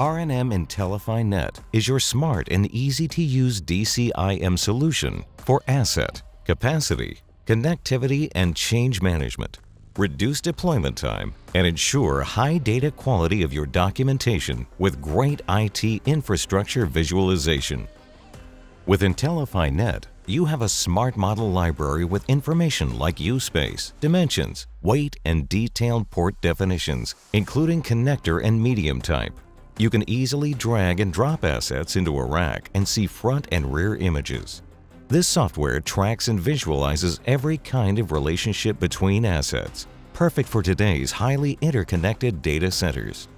R&M inteliPhy Net is your smart and easy-to-use DCIM solution for asset, capacity, connectivity, and change management. Reduce deployment time and ensure high data quality of your documentation with great IT infrastructure visualization. With inteliPhy Net, you have a smart model library with information like U-space, dimensions, weight, and detailed port definitions, including connector and medium type. You can easily drag and drop assets into a rack and see front and rear images. This software tracks and visualizes every kind of relationship between assets, perfect for today's highly interconnected data centers.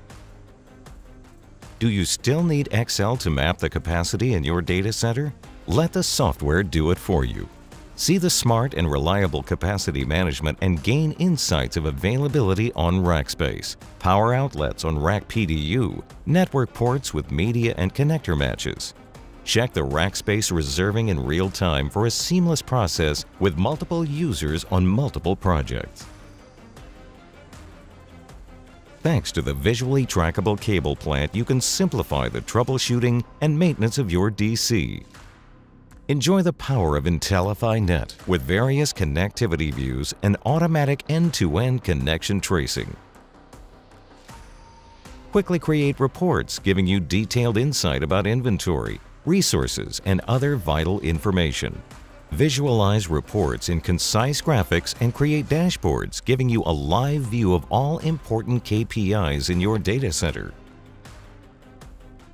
Do you still need Excel to map the capacity in your data center? Let the software do it for you. See the smart and reliable capacity management and gain insights of availability on Rackspace, power outlets on Rack PDU, network ports with media and connector matches. Check the Rackspace reserving in real time for a seamless process with multiple users on multiple projects. Thanks to the visually trackable cable plant, you can simplify the troubleshooting and maintenance of your DC. Enjoy the power of inteliPhy Net with various connectivity views and automatic end-to-end connection tracing. Quickly create reports giving you detailed insight about inventory, resources, and other vital information. Visualize reports in concise graphics and create dashboards giving you a live view of all important KPIs in your data center.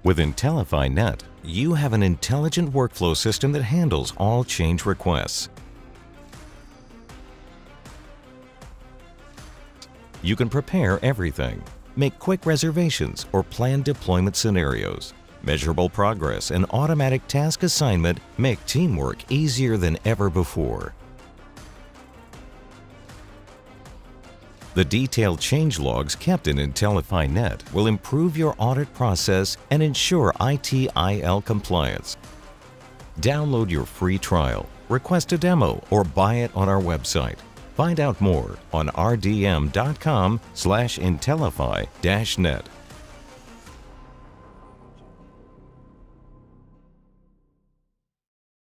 With inteliPhy Net, you have an intelligent workflow system that handles all change requests. You can prepare everything, make quick reservations or plan deployment scenarios. Measurable progress and automatic task assignment make teamwork easier than ever before. The detailed change logs kept in inteliPhy Net will improve your audit process and ensure ITIL compliance. Download your free trial, request a demo, or buy it on our website. Find out more on rdm.com slash inteliPhy-net.